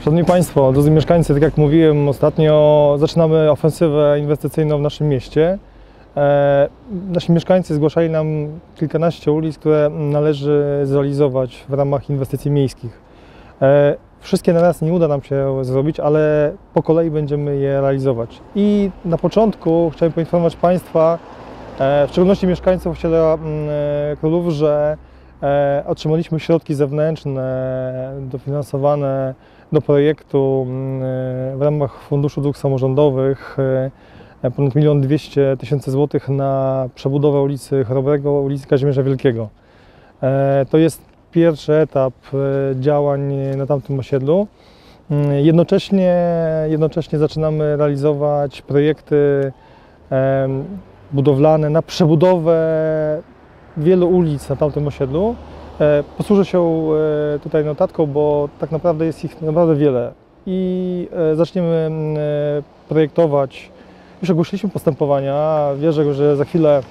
Szanowni Państwo, drodzy mieszkańcy, tak jak mówiłem ostatnio, zaczynamy ofensywę inwestycyjną w naszym mieście. E, nasi mieszkańcy zgłaszali nam kilkanaście ulic, które należy zrealizować w ramach inwestycji miejskich. E, wszystkie na raz nie uda nam się zrobić, ale po kolei będziemy je realizować. I na początku chciałem poinformować Państwa, e, w szczególności mieszkańców osiedla mm, Królów, że otrzymaliśmy środki zewnętrzne dofinansowane do projektu mm, e, w ramach Funduszu Dróg Samorządowych e, ponad 1 200 tysięcy złotych na przebudowę ulicy Chrobrego, ulicy Kazimierza Wielkiego. E, To jest pierwszy etap e, działań na tamtym osiedlu. Mm, Jednocześnie, jednocześnie zaczynamy realizować projekty budowlane na przebudowę wielu ulic na tamtym osiedlu. E, Posłużę się e, tutaj notatką, bo tak naprawdę jest ich naprawdę wiele i e, zaczniemy mm, projektować. Już ogłosiliśmy postępowania. Wierzę, że za chwilę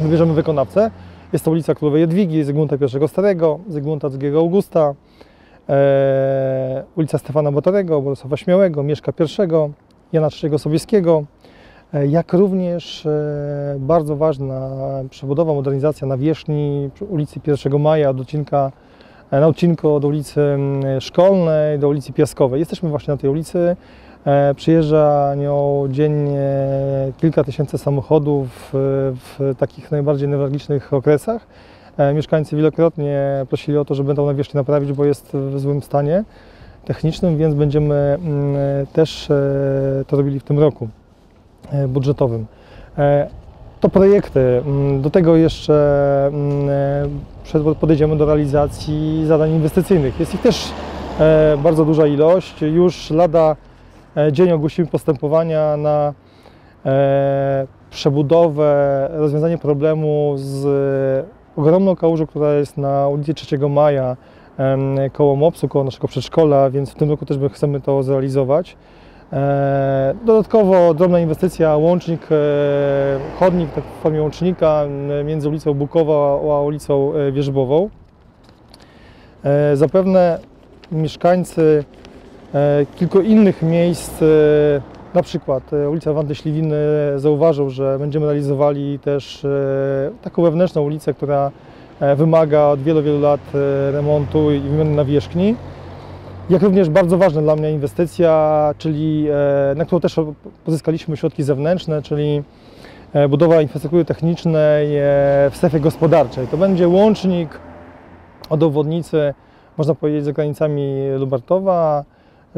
wybierzemy wykonawcę. Jest to ulica Królowej Jadwigi, Zygmunta I Starego, Zygmunta II Augusta, ulica Stefana Batorego, Bolesława Śmiałego, Mieszka I, Jana III Sobieskiego, jak również e, bardzo ważna przebudowa, modernizacja nawierzchni ulicy 1 Maja od odcinka, e, na odcinku od ulicy mm, Szkolnej do ulicy Piaskowej. Jesteśmy właśnie na tej ulicy. E, Przyjeżdża nią dziennie kilka tysięcy samochodów e, w takich najbardziej newralgicznych okresach. E, Mieszkańcy wielokrotnie prosili o to, żeby tą nawierzchnię naprawić, bo jest w złym stanie technicznym, więc będziemy mm, też e, to robili w tym roku e, budżetowym. E, To projekty. Mm, Do tego jeszcze mm, e, podejdziemy do realizacji zadań inwestycyjnych. Jest ich też e, bardzo duża ilość. Już lada e, dzień ogłosimy postępowania na e, przebudowę, rozwiązanie problemu z ogromną kałużą, która jest na ulicy 3 Maja koło MOPS-u, koło naszego przedszkola, więc w tym roku też my chcemy to zrealizować. E, Dodatkowo drobna inwestycja, łącznik, e, chodnik tak w formie łącznika między ulicą Bukowa a ulicą e, Wierzbową. Zapewne mieszkańcy kilku innych miejsc, na przykład ulica Wandy Śliwiny zauważył, że będziemy realizowali też taką wewnętrzną ulicę, która wymaga od wielu, wielu lat remontu i wymiany nawierzchni. Jak również bardzo ważna dla mnie inwestycja, czyli e, na którą też pozyskaliśmy środki zewnętrzne, czyli e, budowa infrastruktury technicznej e, w strefie gospodarczej. To będzie łącznik od obwodnicy, można powiedzieć, za granicami Lubartowa,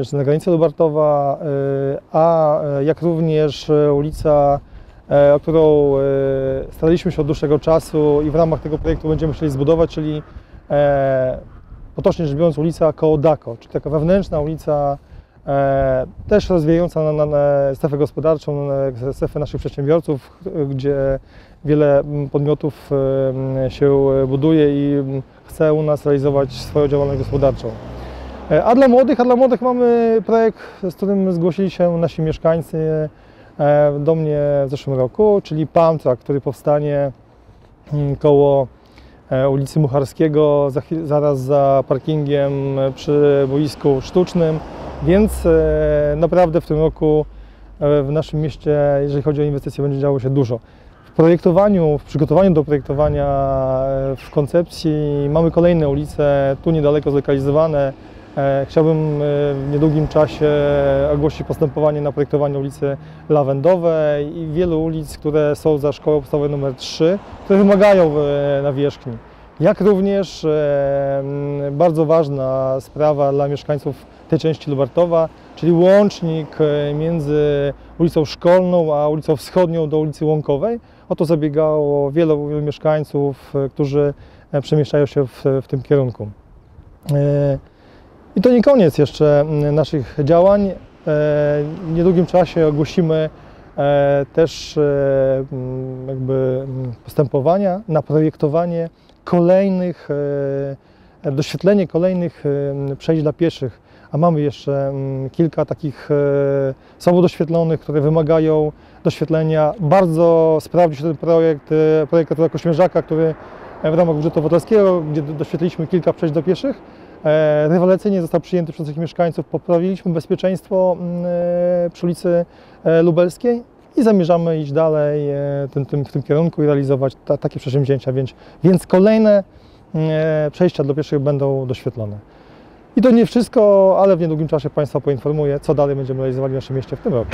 czy na granicy Lubartowa, a jak również ulica, o którą staraliśmy się od dłuższego czasu i w ramach tego projektu będziemy chcieli zbudować, czyli potocznie rzecz biorąc ulica koło Dako, czyli taka wewnętrzna ulica, e, też rozwijająca na, na, strefę gospodarczą, na strefę naszych przedsiębiorców, gdzie wiele mm, podmiotów em, się buduje i mm, chce u nas realizować swoją działalność gospodarczą. E, A dla młodych, a dla młodych mamy projekt, z którym zgłosili się nasi mieszkańcy e, do mnie w zeszłym roku, czyli Pamtrak, który powstanie mm, koło e, ulicy Mucharskiego, zaraz za parkingiem e, przy boisku sztucznym, więc e, naprawdę w tym roku e, w naszym mieście, jeżeli chodzi o inwestycje, będzie działo się dużo. W projektowaniu, w przygotowaniu do projektowania, e, w koncepcji mamy kolejne ulice, tu niedaleko zlokalizowane. E, Chciałbym e, w niedługim czasie ogłosić postępowanie na projektowanie ulicy Lawendowej i wielu ulic, które są za szkołą podstawową nr 3, które wymagają e, nawierzchni. Jak również bardzo ważna sprawa dla mieszkańców tej części Lubartowa, czyli łącznik między ulicą Szkolną a ulicą Wschodnią do ulicy Łąkowej. O to zabiegało wielu, wielu mieszkańców, którzy przemieszczają się w, w tym kierunku. I to nie koniec jeszcze naszych działań. E, W niedługim czasie ogłosimy e, też e, jakby postępowania na projektowanie kolejnych, doświetlenie kolejnych przejść dla pieszych, a mamy jeszcze kilka takich słabo doświetlonych, które wymagają doświetlenia. Bardzo sprawdził się ten projekt, projekt Kośmierzaka, który w ramach budżetu obywatelskiego, gdzie doświetliliśmy kilka przejść dla pieszych. E, rewelacyjnie został przyjęty przez naszych mieszkańców. Poprawiliśmy bezpieczeństwo mm, e, przy ulicy e, Lubelskiej i zamierzamy iść dalej tym, tym, w tym kierunku i realizować ta, takie przedsięwzięcia, więc, więc kolejne e, przejścia dla pieszych będą doświetlone. I to nie wszystko, ale w niedługim czasie Państwa poinformuję, co dalej będziemy realizowali w naszym mieście w tym roku.